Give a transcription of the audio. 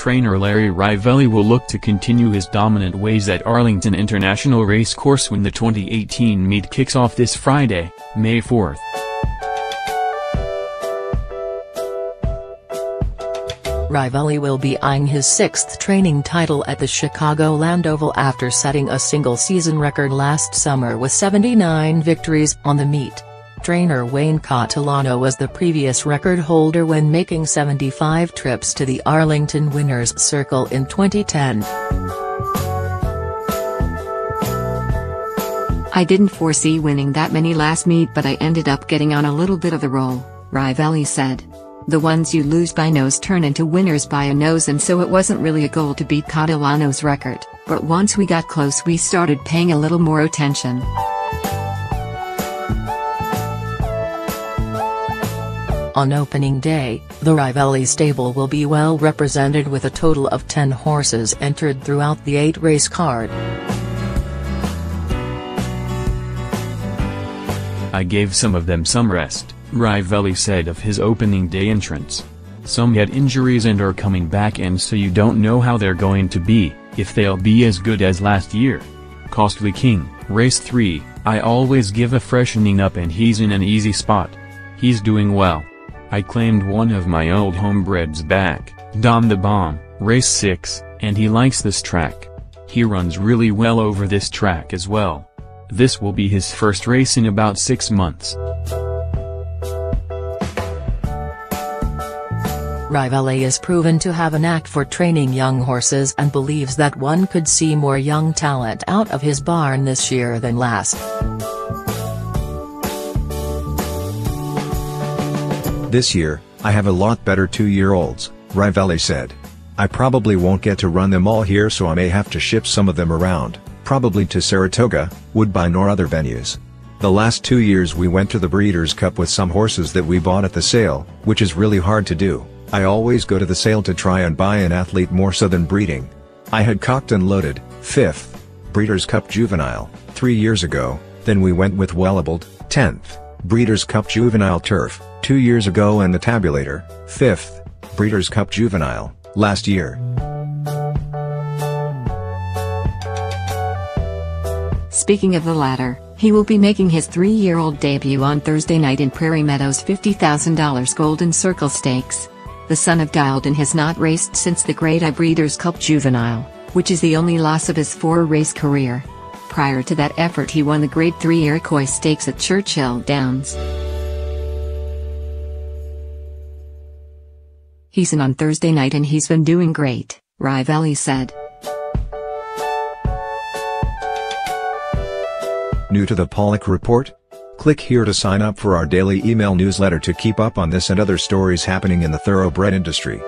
trainer Larry Rivelli will look to continue his dominant ways at Arlington International Racecourse when the 2018 meet kicks off this Friday, May 4th. Rivelli will be eyeing his sixth training title at the Chicagoland Oval after setting a single-season record last summer with 79 victories on the meet. Trainer Wayne Catalano was the previous record holder when making 75 trips to the Arlington Winners Circle in 2010. I didn't foresee winning that many last meet but I ended up getting on a little bit of the roll, Rivelli said. The ones you lose by nose turn into winners by a nose and so it wasn't really a goal to beat Catalano's record, but once we got close we started paying a little more attention. On opening day, the Rivelli stable will be well represented with a total of 10 horses entered throughout the 8-race card. I gave some of them some rest. Rivelli said of his opening day entrance. Some had injuries and are coming back and so you don't know how they're going to be, if they'll be as good as last year. Costly King, Race 3, I always give a freshening up and he's in an easy spot. He's doing well. I claimed one of my old homebreds back, Dom the Bomb, Race 6, and he likes this track. He runs really well over this track as well. This will be his first race in about six months. Rivelli is proven to have a knack for training young horses and believes that one could see more young talent out of his barn this year than last. This year, I have a lot better two-year-olds, Rivelli said. I probably won't get to run them all here so I may have to ship some of them around, probably to Saratoga, Woodbine or other venues. The last two years we went to the Breeders' Cup with some horses that we bought at the sale, which is really hard to do. I always go to the sale to try and buy an athlete more so than breeding. I had cocked and loaded, 5th, Breeders' Cup Juvenile, 3 years ago, then we went with Wellabled, 10th, Breeders' Cup Juvenile Turf, 2 years ago and the Tabulator, 5th, Breeders' Cup Juvenile, last year. Speaking of the latter, he will be making his three-year-old debut on Thursday night in Prairie Meadows' $50,000 Golden Circle Stakes the son of Dildon has not raced since the Grade I Breeders' Cup Juvenile, which is the only loss of his four-race career. Prior to that effort he won the Grade 3 Iroquois Stakes at Churchill Downs. He's in on Thursday night and he's been doing great, Rivelli said. New to the Paulick Report? Click here to sign up for our daily email newsletter to keep up on this and other stories happening in the thoroughbred industry.